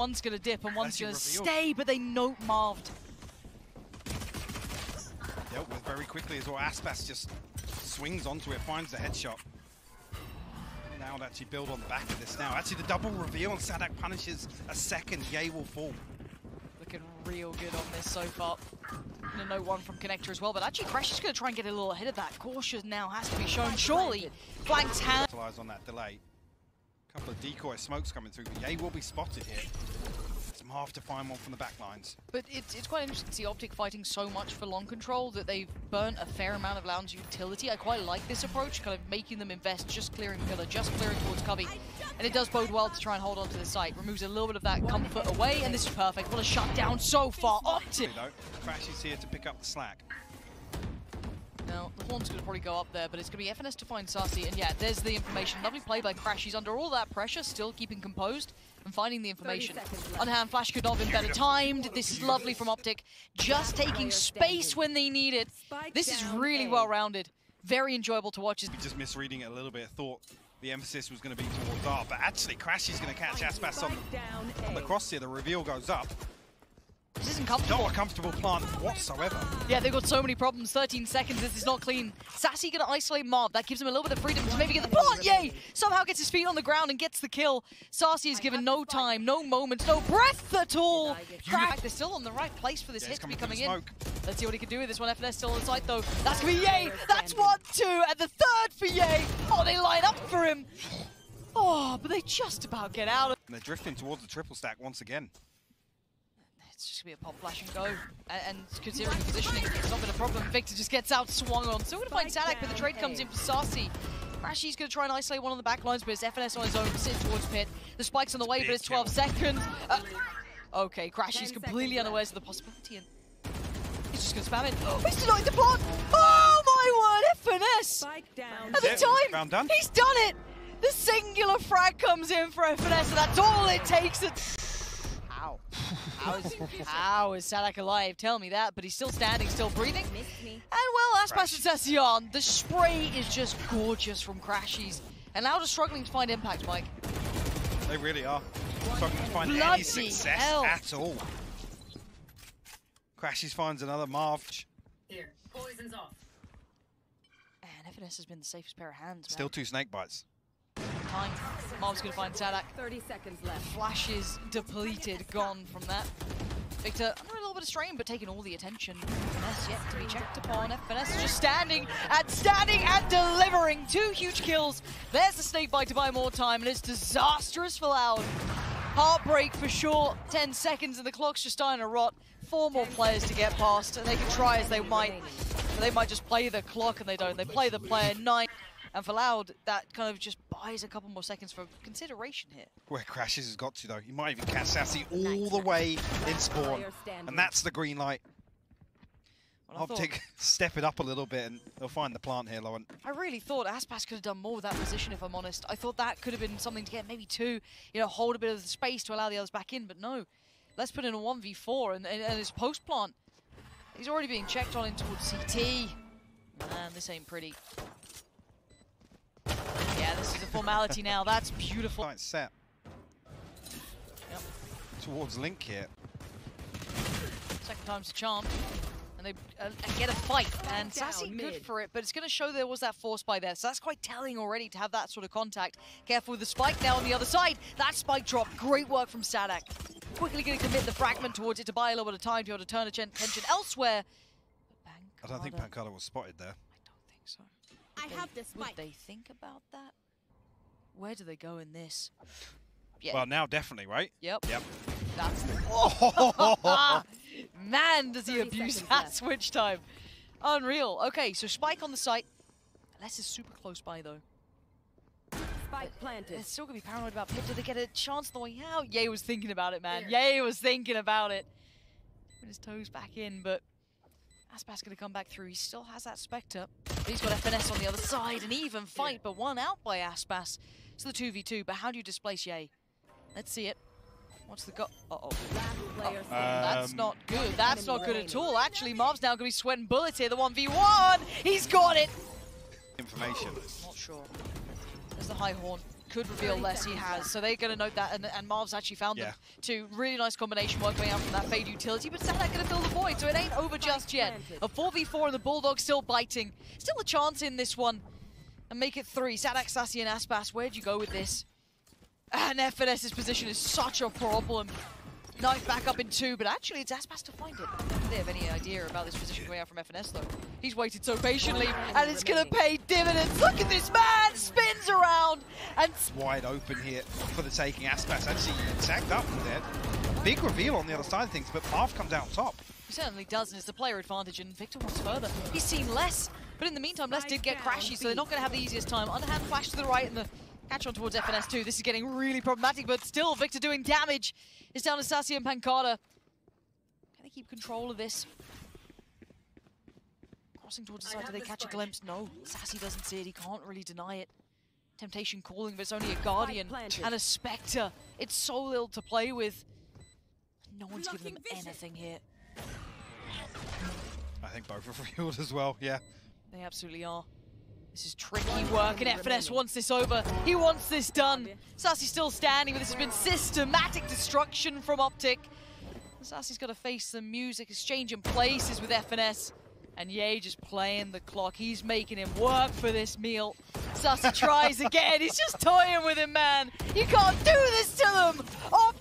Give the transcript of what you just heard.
One's gonna dip and one's gonna revealed. stay, but they note Marved. Dealt with very quickly as well. Aspas just swings onto it, finds the headshot. Now to actually build on the back of this now. Actually, the double reveal and Saadhak punishes a second. Yay will fall. Looking real good on this so far. And a no one from Connector as well, but actually Crash is going to try and get a little ahead of that. Caution now has to be shown. Surely, flanked hand. Capitalize on that delay. Couple of decoy smokes coming through, but Yay will be spotted here. It's Marv to find one from the back lines. But it's, it's quite interesting to see Optic fighting so much for long control that they've burnt a fair amount of Lounge utility. I quite like this approach, kind of making them invest, just clearing pillar, just clearing towards Cubby. And it does bode well to try and hold on to the site. Removes a little bit of that comfort away, and this is perfect. What a shutdown so far. Optic! Though, Crash is here to pick up the slack. Now, the Horn's going to probably go up there, but it's going to be FNS to find Sacy. And yeah, there's the information. Lovely play by Crash. He's under all that pressure, still keeping composed and finding the information. On hand, Flash could not have been better timed. This is lovely from Optic. Just taking space when they need it. This is really well-rounded. Very enjoyable to watch. Just misreading it a little bit. Thought the emphasis was going to be towards R, but actually Crash is going to catch Aspas on, on the cross here. The reveal goes up. This isn't comfortable. Not a comfortable plant whatsoever. Yeah, they've got so many problems. 13 seconds, this is not clean. Sacy gonna isolate Mob. That gives him a little bit of freedom to maybe get the plant. Yay! Somehow gets his feet on the ground and gets the kill. Sacy is given no time, no moments, no breath at all. Crack, they're still on the right place for this Yeah, hit to be coming coming in. smoke. Let's see what he can do with this one. FNS still on the side though. That's gonna be Yay! That's one, two, and the third for Yay! Oh, they line up for him. Oh, but they just about get out of And they're drifting towards the triple stack once again. It's just gonna be a pop flash and go. And, and considering the positioning, it's not been a problem. Victor just gets out swung on. Still gonna find Saadhak, but the trade comes in for Sacy. Rashi's gonna try and isolate one on the back lines, but it's FNS on his own, sitting towards pit. The spike's on the way, but it's 12 seconds. Uh, okay, Crashy's completely unaware of the possibility, and he's just gonna spam it. Oh, he's denied the plot! Oh my word, FNS! Spike down. At the time, he's done it! The singular frag comes in for FNS, and that's all it takes. It. How? How is, how is Saadhak alive? Tell me that, but he's still standing, still breathing. And Missed me. well, Aspas Crash. and Session, the spray is just gorgeous from Crashies. And now just struggling to find impact, Mike. They really are. Struggling to find Bloody any success hell. at all. Crashies finds another Marv. Here, poison's off. And FNS has been the safest pair of hands, man. Still two snake bites. Time. Mom's gonna find Saadhak. 30 seconds left. Flash is depleted, gone from that. Victor under a little bit of strain, but taking all the attention. FNS yet to be checked upon. FNS just standing and standing and delivering two huge kills. There's the snake bite to buy more time, and it's disastrous for Loud. Heartbreak for sure. 10 seconds and the clock's just starting to rot. Four more players to get past, and they can try as they might. They might just play the clock and they don't. They play the player nine. And for Loud, that kind of just buys a couple more seconds for consideration here. Where Crashies has got to though. He might even catch Sacy all the way in spawn. And that's the green light. Well, I, thought, Optic step it up a little bit and they'll find the plant here, Lowen. I really thought Aspas could have done more with that position, if I'm honest. I thought that could have been something to get maybe two, you know, hold a bit of the space to allow the others back in, but no. Let's put in a 1v4 and, and, and his post plant. He's already being checked on in towards CT. Man, this ain't pretty. Yeah, this is a formality now. That's beautiful. Right, set. Yep. Towards Link here. Second time's a charm. And they uh, get a fight. And down Sacy good for it, but it's going to show there was that force by there. So that's quite telling already to have that sort of contact. Careful with the spike now on the other side. That spike drop. Great work from Saadhak. Quickly going to commit the fragment towards it to buy a little bit of time to be able to turn attention elsewhere. But I don't think Pancada- Pancada was spotted there. I don't think so. I They- have this Would spike. they think about that? Where do they go in this? Yeah. Well, now definitely, right? yep. Yep. That's the Oh, Man, does he abuse that left. switch time. Unreal. Okay, so Spike on the site. Less is super close by, though. Spike planted. They're still going to be paranoid about Pip. Do they get a chance on the way out? Yay was thinking about it, man. Yay was thinking about it. Put his toes back in, but Aspas going to come back through. He still has that Spectre. He's got FNS on the other side. An even fight, but one out by Aspas. So the 2v2, but how do you displace Yay? Let's see it. What's the go? Uh-oh. Last player Uh. That's not good. That's not good at all. Actually, Marv's now going to be sweating bullets here. The 1v1. He's got it. information. Not sure. There's the high horn. could reveal less, he has. So they're going to note that, and, and Marv's actually found them Two really nice combination work going out from that Fade utility, but Saadhak going to fill the void, so it ain't over just yet. A 4v4 and the Bulldog still biting. Still a chance in this one. And make it three. Saadhak, Sacy, and Aspas, where'd you go with this? And FNS's position is such a problem. Knife back up in two, but actually it's Aspas to find it. Do they have any idea about this position going out from FNS though? He's waited so patiently, and it's gonna pay dividends. Look at this man, spins around, and It's wide open here for the taking. Aspas actually tagged up with it. Big reveal on the other side of things, but Marv comes out top. he certainly does, and it's the player advantage, and Victor wants further. He's seen less, but in the meantime, Less did get crashy, so they're not gonna have the easiest time. Underhand flash to the right, and the catch on towards FNS too. This is getting really problematic, but still, Victor doing damage. It's down to Sacy and Pancada. Can they keep control of this? Crossing towards the side, do they the catch a glimpse? No, Sacy doesn't see it, he can't really deny it. Temptation calling, but it's only a Guardian and a Spectre. It's so little to play with. No one's giving them vision. anything here. I think both are revealed as well, yeah. They absolutely are. This is tricky work, and FNS wants this over. He wants this done. Sacy still standing, but this has been systematic destruction from Optic. Sacy's got to face some music, exchanging places with FNS. And Yay just playing the clock. He's making him work for this meal. Sacy tries again. He's just toying with him, man. You can't do this to them. Oh